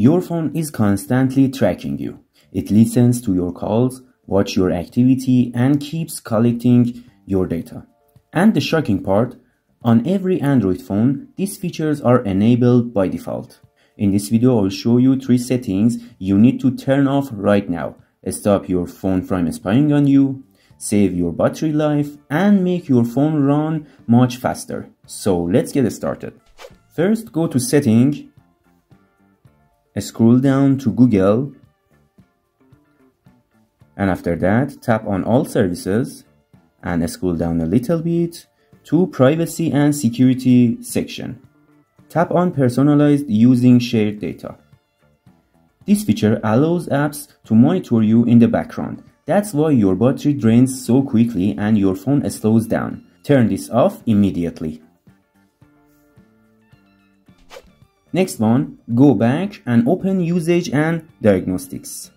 Your phone is constantly tracking you. It listens to your calls, watch your activity and keeps collecting your data. And the shocking part, on every Android phone, these features are enabled by default. In this video, I'll show you three settings you need to turn off right now. Stop your phone from spying on you, save your battery life, and make your phone run much faster. So let's get started. First, go to setting, scroll down to Google, and after that, tap on all services and scroll down a little bit to privacy and security section. Tap on personalized using shared data. This feature allows apps to monitor you in the background. That's why your battery drains so quickly and your phone slows down. Turn this off immediately. Next one, go back and open usage and diagnostics.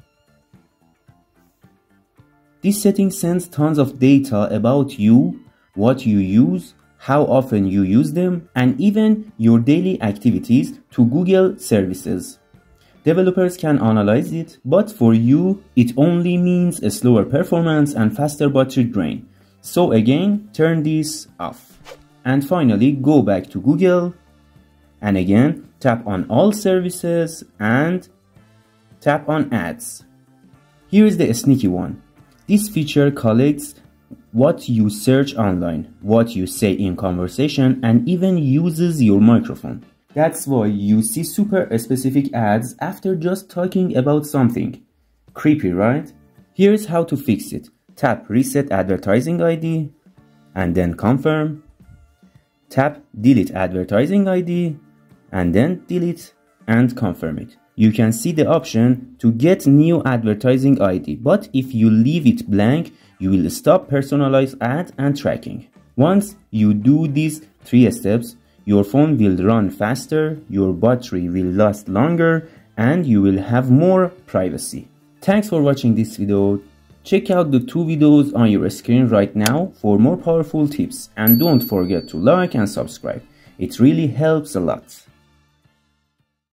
This setting sends tons of data about you, what you use, how often you use them, and even your daily activities to Google services. Developers can analyze it, but for you, it only means a slower performance and faster battery drain. So again, turn this off. And finally, go back to Google, and again, tap on all services and tap on ads. Here is the sneaky one. This feature collects what you search online, what you say in conversation, and even uses your microphone. That's why you see super specific ads after just talking about something. Creepy, right? Here's how to fix it. Tap Reset Advertising ID and then Confirm. Tap Delete Advertising ID and then delete and confirm it you can see the option to get new advertising ID, but if you leave it blank, you will stop personalized ad and tracking. Once you do these three steps, your phone will run faster, your battery will last longer, and you will have more privacy. Thanks for watching this video. Check out the two videos on your screen right now for more powerful tips and don't forget to like and subscribe. It really helps a lot.